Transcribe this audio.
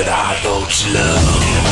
Everybody with a high love.